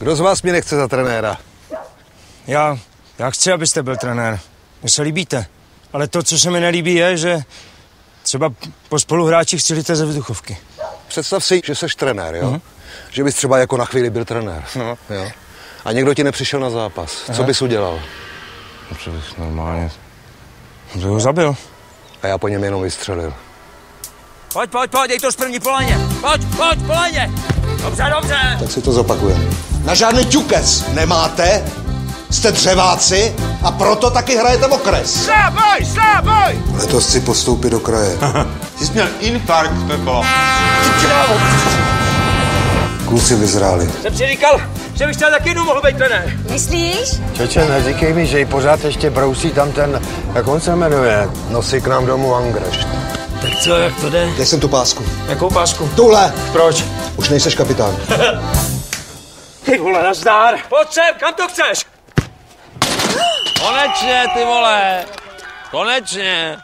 Kdo z vás mě nechce za trenéra? Já, já chci, abyste byl trenér. Mně se líbíte. Ale to, co se mi nelíbí, je, že třeba po spoluhráčích střílíte ze vzduchovky. Představ si, že jsi trenér, jo? Mm-hmm. Že bys třeba jako na chvíli byl trenér. No. Jo. A někdo ti nepřišel na zápas. Aha. Co bys udělal? No, co bys normálně... To ho zabil. A já po něm jenom vystřelil. Pojď, pojď, pojď, dej to z první polaně. Pojď, pojď, polaně. Dobře, dobře. Tak si to zopakujeme. Na žádný ťukec nemáte, jste dřeváci a proto taky hrajete v okres. Sláboj, sláboj! Letos chci postoupit do kraje. Ty jsi měl infarkt, Pepo. Kluci vyzráli. Jsem si říkal, že bych třeba taky jednou mohl být trenér. Myslíš? Čeče, neříkej mi, že ji pořád ještě brousí tam ten, jak on se jmenuje, nosí k nám domů Angrešt. Tak co, jak to jde? Dej jsem tu pásku. Jakou pásku? Tuhle! Proč? Už nejseš kapitán. Ty vole, nazdár. Pojď sem, kam to chceš? Konečně, ty vole! Konečně!